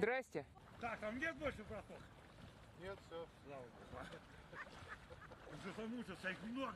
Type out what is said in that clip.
Здрасте. Так, там нет больше братов? Нет, все. Слава Богу. Уже замучился, их много.